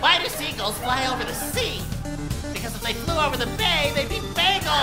Why do seagulls fly over the sea? Because if they flew over the bay, they'd be bagels.